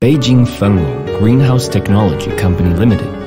Beijing Fenglong Greenhouse Technology Company Limited.